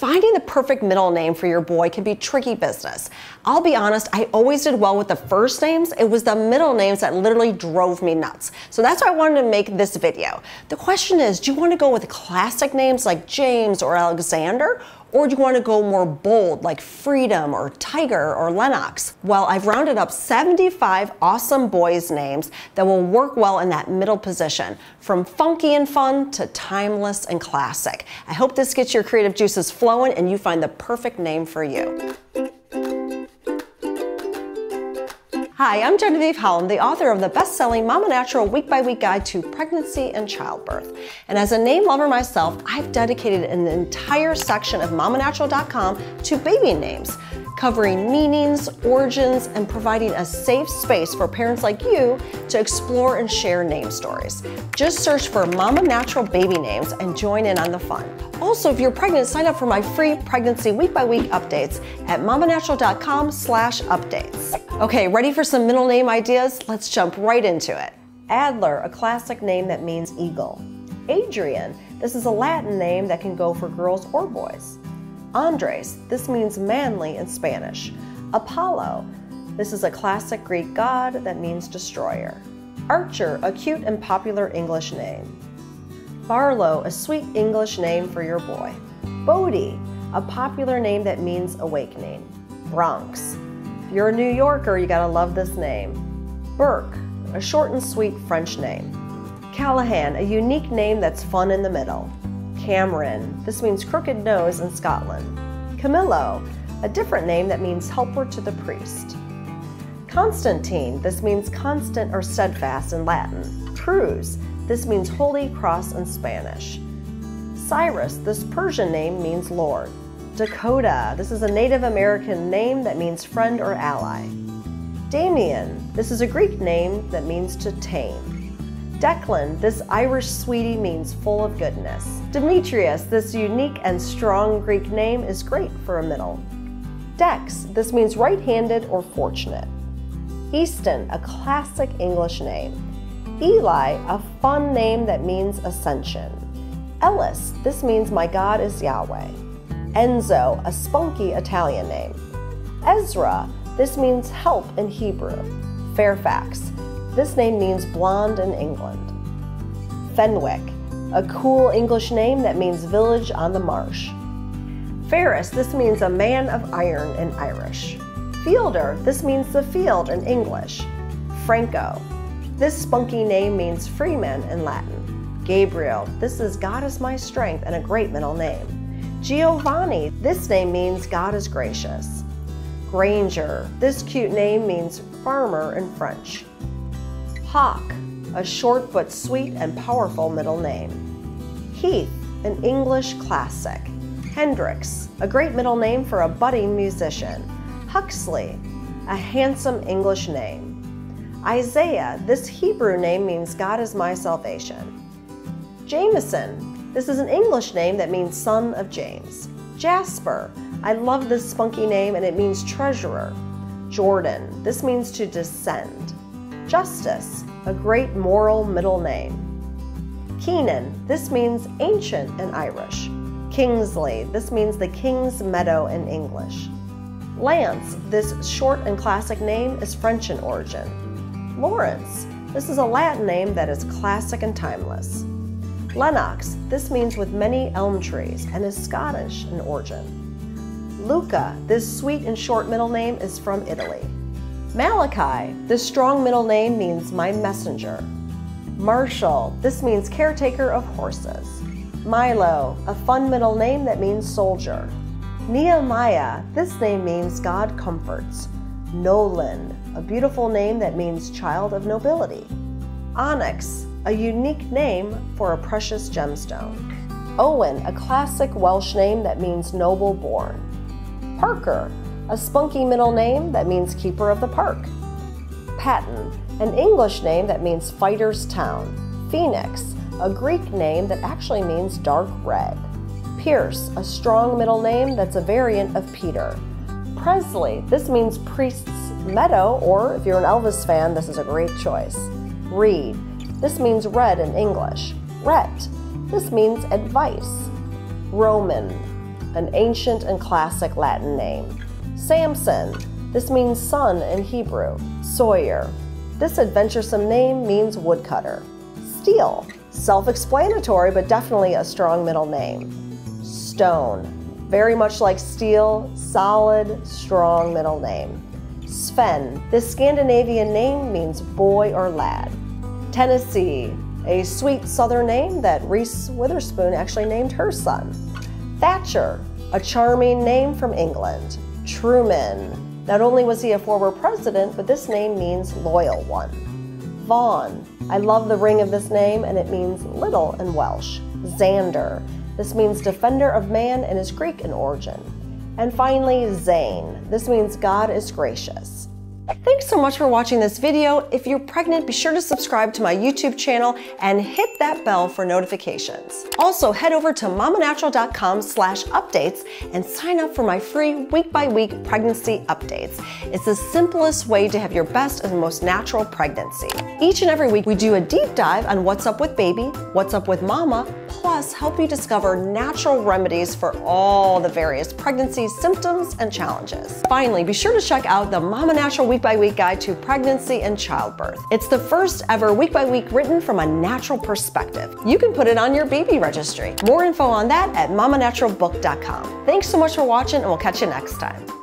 Finding the perfect middle name for your boy can be tricky business. I'll be honest, I always did well with the first names. It was the middle names that literally drove me nuts. So that's why I wanted to make this video. The question is, do you want to go with classic names like James or Alexander? Or do you want to go more bold like Freedom or Tiger or Lennox? Well, I've rounded up 75 awesome boys' names that will work well in that middle position, from funky and fun to timeless and classic. I hope this gets your creative juices flowing and you find the perfect name for you. Hi, I'm Genevieve Holland, the author of the best-selling Mama Natural Week by Week Guide to Pregnancy and Childbirth. And as a name lover myself, I've dedicated an entire section of mamanatural.com to baby names covering meanings, origins, and providing a safe space for parents like you to explore and share name stories. Just search for Mama Natural Baby Names and join in on the fun. Also, if you're pregnant, sign up for my free pregnancy week by week updates at mamanatural.com slash updates. Okay, ready for some middle name ideas? Let's jump right into it. Adler, a classic name that means eagle. Adrian, this is a Latin name that can go for girls or boys. Andres, this means manly in Spanish. Apollo, this is a classic Greek god that means destroyer. Archer, a cute and popular English name. Barlow, a sweet English name for your boy. Bodie, a popular name that means awakening. Bronx, if you're a New Yorker, you gotta love this name. Burke, a short and sweet French name. Callahan, a unique name that's fun in the middle. Cameron. This means crooked nose in Scotland. Camillo, a different name that means helper to the priest. Constantine, this means constant or steadfast in Latin. Cruz, this means holy cross in Spanish. Cyrus, this Persian name means Lord. Dakota, this is a Native American name that means friend or ally. Damien, this is a Greek name that means to tame. Declan, this Irish sweetie means full of goodness. Demetrius, this unique and strong Greek name is great for a middle. Dex, this means right-handed or fortunate. Easton, a classic English name. Eli, a fun name that means ascension. Ellis, this means my God is Yahweh. Enzo, a spunky Italian name. Ezra, this means help in Hebrew. Fairfax, this name means blonde in England. Fenwick, a cool English name that means village on the marsh. Ferris, this means a man of iron in Irish. Fielder, this means the field in English. Franco, this spunky name means freeman in Latin. Gabriel, this is God is my strength and a great middle name. Giovanni, this name means God is gracious. Granger, this cute name means farmer in French. Hawk, a short but sweet and powerful middle name. Heath, an English classic. Hendrix, a great middle name for a budding musician. Huxley, a handsome English name. Isaiah, this Hebrew name means God is my salvation. Jameson, this is an English name that means son of James. Jasper, I love this spunky name and it means treasurer. Jordan, this means to descend. Justice, a great moral middle name. Keenan, this means ancient in Irish. Kingsley, this means the king's meadow in English. Lance, this short and classic name is French in origin. Lawrence, this is a Latin name that is classic and timeless. Lennox, this means with many elm trees and is Scottish in origin. Luca, this sweet and short middle name is from Italy. Malachi, this strong middle name means my messenger. Marshall, this means caretaker of horses. Milo, a fun middle name that means soldier. Nehemiah, this name means God comforts. Nolan, a beautiful name that means child of nobility. Onyx, a unique name for a precious gemstone. Owen, a classic Welsh name that means noble born. Parker, a spunky middle name that means keeper of the park. Patton, an English name that means fighter's town. Phoenix, a Greek name that actually means dark red. Pierce, a strong middle name that's a variant of Peter. Presley, this means priest's meadow, or if you're an Elvis fan, this is a great choice. Reed, this means red in English. Rhett, this means advice. Roman, an ancient and classic Latin name. Samson, this means son in Hebrew. Sawyer, this adventuresome name means woodcutter. Steele, self explanatory but definitely a strong middle name. Stone, very much like steel, solid, strong middle name. Sven, this Scandinavian name means boy or lad. Tennessee, a sweet southern name that Reese Witherspoon actually named her son. Thatcher, a charming name from England. Truman, not only was he a former president, but this name means loyal one. Vaughn, I love the ring of this name and it means little in Welsh. Xander, this means defender of man and is Greek in origin. And finally, Zane, this means God is gracious. Thanks so much for watching this video. If you're pregnant, be sure to subscribe to my YouTube channel and hit that bell for notifications. Also, head over to mamanatural.com slash updates and sign up for my free week-by-week -week pregnancy updates. It's the simplest way to have your best and most natural pregnancy. Each and every week, we do a deep dive on what's up with baby, what's up with mama, plus help you discover natural remedies for all the various pregnancy symptoms and challenges. Finally, be sure to check out the Mama Natural Week by Week Guide to Pregnancy and Childbirth. It's the first ever week by week written from a natural perspective. You can put it on your baby registry. More info on that at mamanaturalbook.com. Thanks so much for watching and we'll catch you next time.